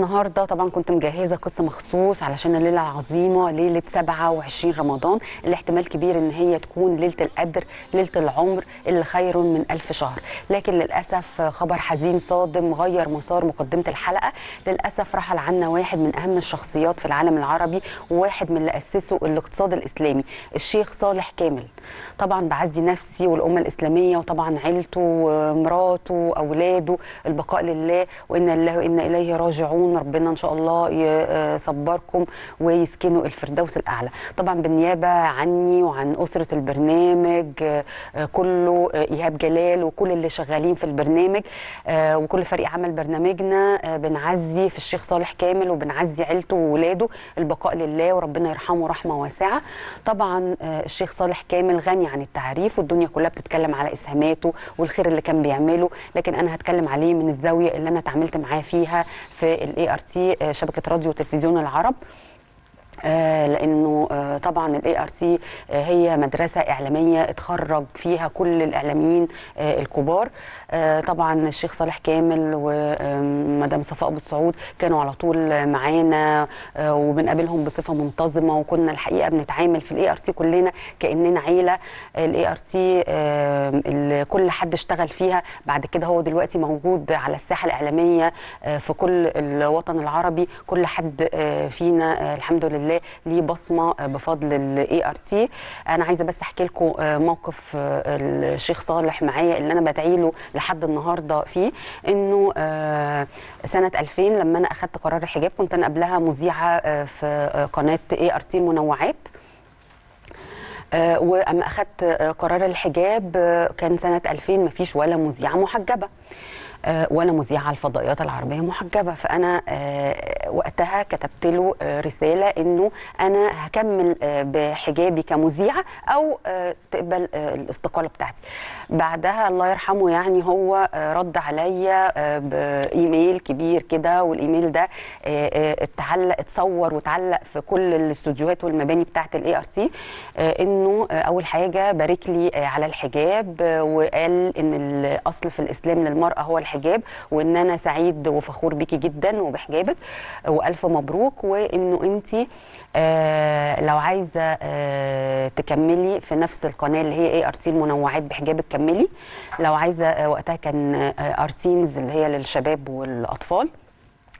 النهارده طبعا كنت مجهزة قصة مخصوص علشان الليلة العظيمة ليلة 27 رمضان. اللي احتمال كبير إن هي تكون ليلة القدر ليلة العمر اللي خير من ألف شهر. لكن للأسف خبر حزين صادم غير مسار مقدمة الحلقة. للأسف رحل عنا واحد من أهم الشخصيات في العالم العربي وواحد من اللي أسسوا الاقتصاد الإسلامي الشيخ صالح كامل. طبعا بعزي نفسي والأمة الإسلامية وطبعا عيلته ومراته وأولاده البقاء لله وإن الله وأنا إليه راجعون. ربنا إن شاء الله يصبركم ويسكنوا الفردوس الأعلى. طبعا بالنيابة عني وعن أسرة البرنامج كله إيهاب جلال وكل اللي شغالين في البرنامج وكل فريق عمل برنامجنا بنعزي في الشيخ صالح كامل وبنعزي عيلته وولاده. البقاء لله وربنا يرحمه رحمة واسعة. طبعا الشيخ صالح كامل غني عن التعريف والدنيا كلها بتتكلم على إسهاماته والخير اللي كان بيعمله لكن أنا هتكلم عليه من الزاوية اللي أنا اتعاملت معاه فيها في ال ART شبكة راديو وتلفزيون العرب. آه لأنه آه طبعا ال ART آه هي مدرسة إعلامية اتخرج فيها كل الإعلاميين الكبار. طبعا الشيخ صالح كامل ومدام صفاء أبو السعود كانوا على طول معانا وبنقابلهم بصفة منتظمة وكنا الحقيقة بنتعامل في ال ART كلنا كأننا عيلة. ال ART كل حد اشتغل فيها بعد كده هو دلوقتي موجود على الساحة الإعلامية في كل الوطن العربي. كل حد فينا الحمد لله لله ليه بصمه بفضل ال ART أنا عايزة بس أحكي لكم موقف الشيخ صالح معايا اللي أنا بدعي له لحد النهارده فيه إنه سنة 2000 لما أنا اخذت قرار الحجاب كنت أنا قبلها مذيعة في قناة ART المنوعات وأما اخذت قرار الحجاب كان سنة 2000 ما فيش ولا مذيعة محجبة. ولا مذيعة على الفضائيات العربية محجبة. فأنا وقتها كتبت له رسالة إنه أنا هكمل بحجابي كمذيعة أو تقبل الاستقالة بتاعتي. بعدها الله يرحمه يعني هو رد عليا بإيميل كبير كده والإيميل ده اتعلق اتصور واتعلق في كل الاستوديوهات والمباني بتاعت ال ART إنه أول حاجة بارك لي على الحجاب وقال إن الأصل في الإسلام للمرأة هو الحجاب. وإن أنا سعيد وفخور بيكي جدا وبحجابك. وألف مبروك وإنه انت آه لو عايزة آه تكملي في نفس القناة اللي هي ART المنوعات بحجابك كملي. لو عايزة آه وقتها كان ART Teenz اللي هي للشباب والأطفال.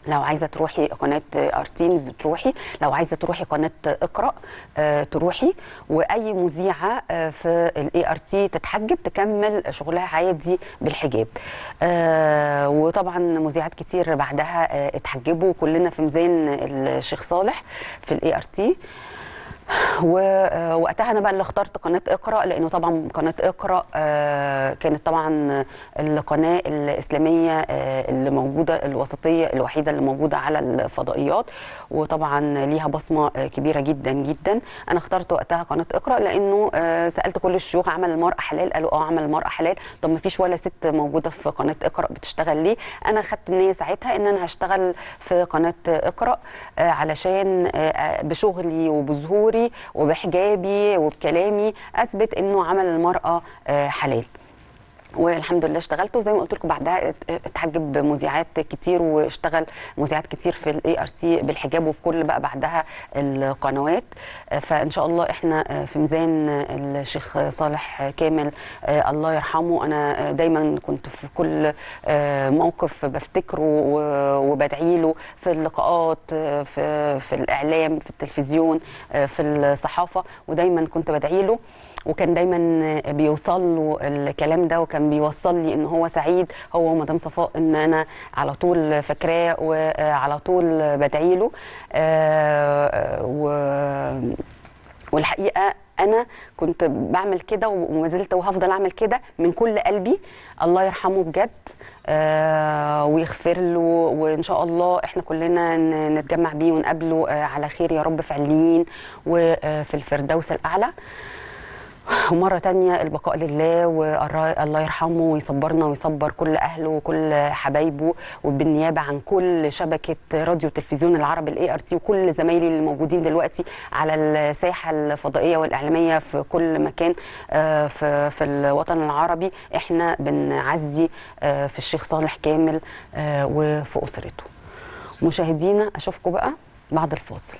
لو عايزة تروحي قناة ART Teenz تروحي لو عايزة تروحي قناة إقرأ آه تروحي. وأي مذيعة آه في ال ART تتحجب تكمل شغلها عادي بالحجاب. آه وطبعا مذيعات كتير بعدها اتحجبوا. كلنا في ميزان الشيخ صالح في ال ART ووقتها أنا بقى اللي اخترت قناة اقرأ لأنه طبعا قناة اقرأ كانت طبعا القناة الإسلامية اللي موجودة الوسطية الوحيدة اللي موجودة على الفضائيات وطبعا ليها بصمة كبيرة جدا جدا. أنا اخترت وقتها قناة اقرأ لأنه سألت كل الشيوخ عمل المرأة حلال قالوا آه عمل المرأة حلال. طب ما فيش ولا ست موجودة في قناة اقرأ بتشتغل ليه؟ أنا خدت النية ساعتها إن أنا هشتغل في قناة اقرأ علشان بشغلي وبظهوري وبحجابي وبكلامي أثبت إنه عمل المرأة حلال. والحمد لله اشتغلت وزي ما قلت لكم بعدها اتحجب مذيعات كتير واشتغل مذيعات كتير في ال ART بالحجاب وفي كل بقى بعدها القنوات. فان شاء الله إحنا في ميزان الشيخ صالح كامل الله يرحمه. أنا دايما كنت في كل موقف بفتكره وبدعي له في اللقاءات في في الإعلام في التلفزيون في الصحافة ودايما كنت بدعي له. وكان دايما بيوصل له الكلام ده وكان بيوصل لي إن هو سعيد هو ومدام صفاء إن أنا على طول فاكراه وعلى طول بدعي له. والحقيقة أنا كنت بعمل كده وما زلت وهفضل أعمل كده من كل قلبي. الله يرحمه بجد آه ويغفر له وإن شاء الله إحنا كلنا نتجمع بيه ونقابله آه على خير يا رب في عليين وفي الفردوس الأعلى. ومرة تانية البقاء لله والله يرحمه ويصبرنا ويصبر كل أهله وكل حبايبه وبالنيابة عن كل شبكة راديو وتلفزيون العربي ال ART وكل زمايلي اللي موجودين دلوقتي على الساحة الفضائية والإعلامية في كل مكان في, في الوطن العربي. إحنا بنعزي في الشيخ صالح كامل وفي أسرته. مشاهدينا أشوفكم بقى بعد الفاصل.